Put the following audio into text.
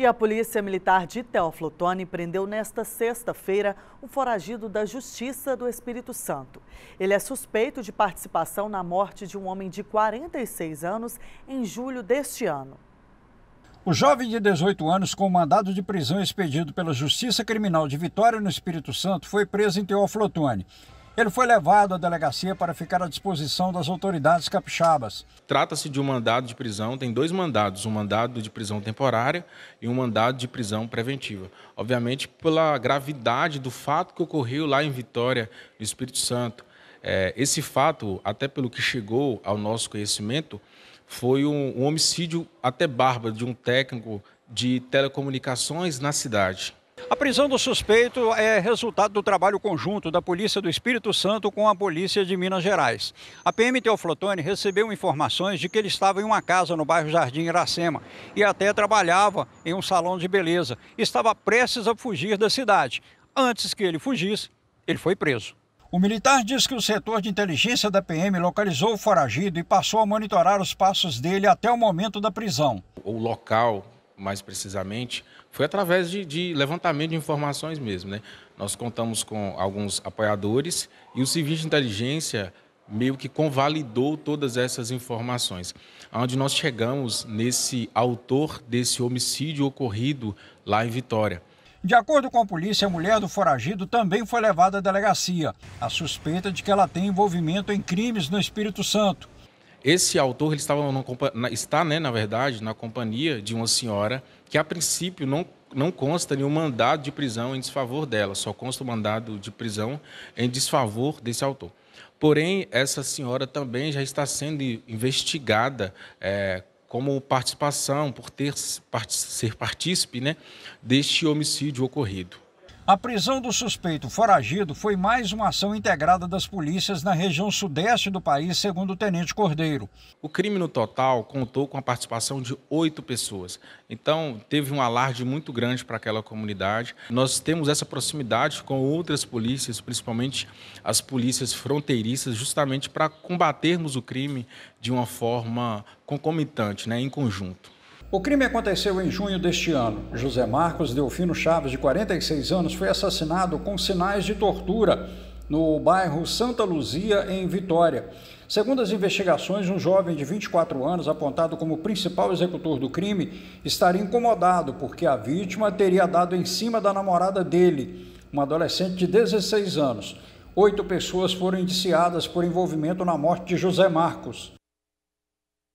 E a Polícia Militar de Teófilo Tony prendeu nesta sexta-feira um foragido da Justiça do Espírito Santo. Ele é suspeito de participação na morte de um homem de 46 anos em julho deste ano. O jovem de 18 anos, com mandado de prisão expedido pela Justiça Criminal de Vitória no Espírito Santo, foi preso em Teófilo Otoni. Ele foi levado à delegacia para ficar à disposição das autoridades capixabas. Trata-se de um mandado de prisão, tem dois mandados, um mandado de prisão temporária e um mandado de prisão preventiva. Obviamente, pela gravidade do fato que ocorreu lá em Vitória, no Espírito Santo. É, esse fato, até pelo que chegou ao nosso conhecimento, foi um, um homicídio até bárbaro de um técnico de telecomunicações na cidade. A prisão do suspeito é resultado do trabalho conjunto da Polícia do Espírito Santo com a Polícia de Minas Gerais. A PM Teoflotone recebeu informações de que ele estava em uma casa no bairro Jardim Iracema e até trabalhava em um salão de beleza. Estava prestes a fugir da cidade. Antes que ele fugisse, ele foi preso. O militar diz que o setor de inteligência da PM localizou o foragido e passou a monitorar os passos dele até o momento da prisão. O local mais precisamente, foi através de, de, levantamento de informações mesmo. Né? Nós contamos com alguns apoiadores e o serviço de inteligência meio que convalidou todas essas informações. Onde nós chegamos nesse autor desse homicídio ocorrido lá em Vitória. De acordo com a polícia, a mulher do foragido também foi levada à delegacia. A suspeita de que ela tem envolvimento em crimes no Espírito Santo. Esse autor ele estava no, está, né, na verdade, na companhia de uma senhora que, a princípio, não, não consta nenhum mandado de prisão em desfavor dela, só consta o mandado de prisão em desfavor desse autor. Porém, essa senhora também já está sendo investigada é, como participação, por ter, ser partícipe né, deste homicídio ocorrido. A prisão do suspeito foragido foi mais uma ação integrada das polícias na região sudeste do país, segundo o tenente Cordeiro. O crime no total contou com a participação de oito pessoas. Então, teve um alarde muito grande para aquela comunidade. Nós temos essa proximidade com outras polícias, principalmente as polícias fronteiriças, justamente para combatermos o crime de uma forma concomitante, né, em conjunto. O crime aconteceu em junho deste ano. José Marcos Delfino Chaves, de 46 anos, foi assassinado com sinais de tortura no bairro Santa Luzia, em Vitória. Segundo as investigações, um jovem de 24 anos, apontado como principal executor do crime, estaria incomodado porque a vítima teria dado em cima da namorada dele, uma adolescente de 16 anos. Oito pessoas foram indiciadas por envolvimento na morte de José Marcos.